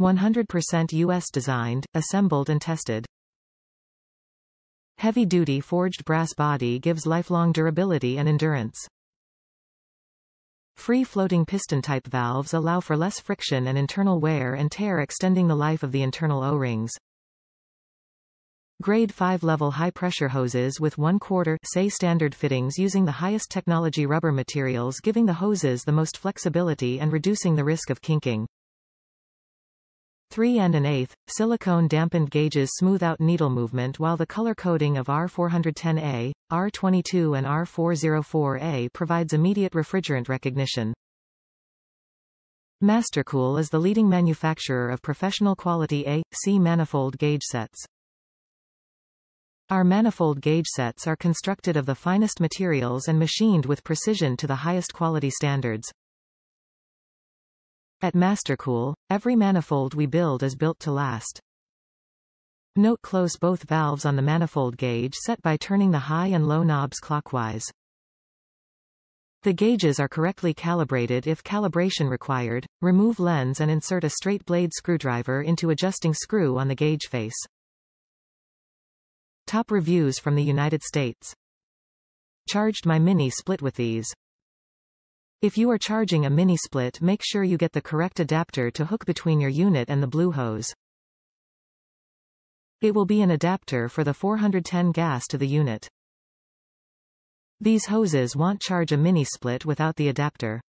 100% U.S. designed, assembled and tested. Heavy-duty forged brass body gives lifelong durability and endurance. Free-floating piston-type valves allow for less friction and internal wear and tear extending the life of the internal O-rings. Grade 5 level high-pressure hoses with 1 quarter say standard fittings using the highest technology rubber materials giving the hoses the most flexibility and reducing the risk of kinking. 3 and an eighth, silicone dampened gauges smooth out needle movement while the color coding of R410A, R22 and R404A provides immediate refrigerant recognition. Mastercool is the leading manufacturer of professional quality A, C manifold gauge sets. Our manifold gauge sets are constructed of the finest materials and machined with precision to the highest quality standards. At Mastercool, every manifold we build is built to last. Note close both valves on the manifold gauge set by turning the high and low knobs clockwise. The gauges are correctly calibrated if calibration required. Remove lens and insert a straight blade screwdriver into adjusting screw on the gauge face. Top reviews from the United States. Charged my mini split with these. If you are charging a mini split make sure you get the correct adapter to hook between your unit and the blue hose. It will be an adapter for the 410 gas to the unit. These hoses won't charge a mini split without the adapter.